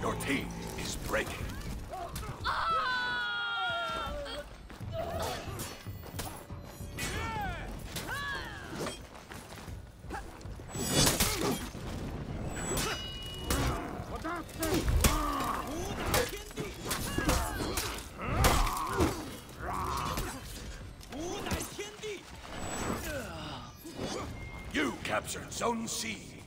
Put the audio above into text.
Your team is breaking. You captured Zone C.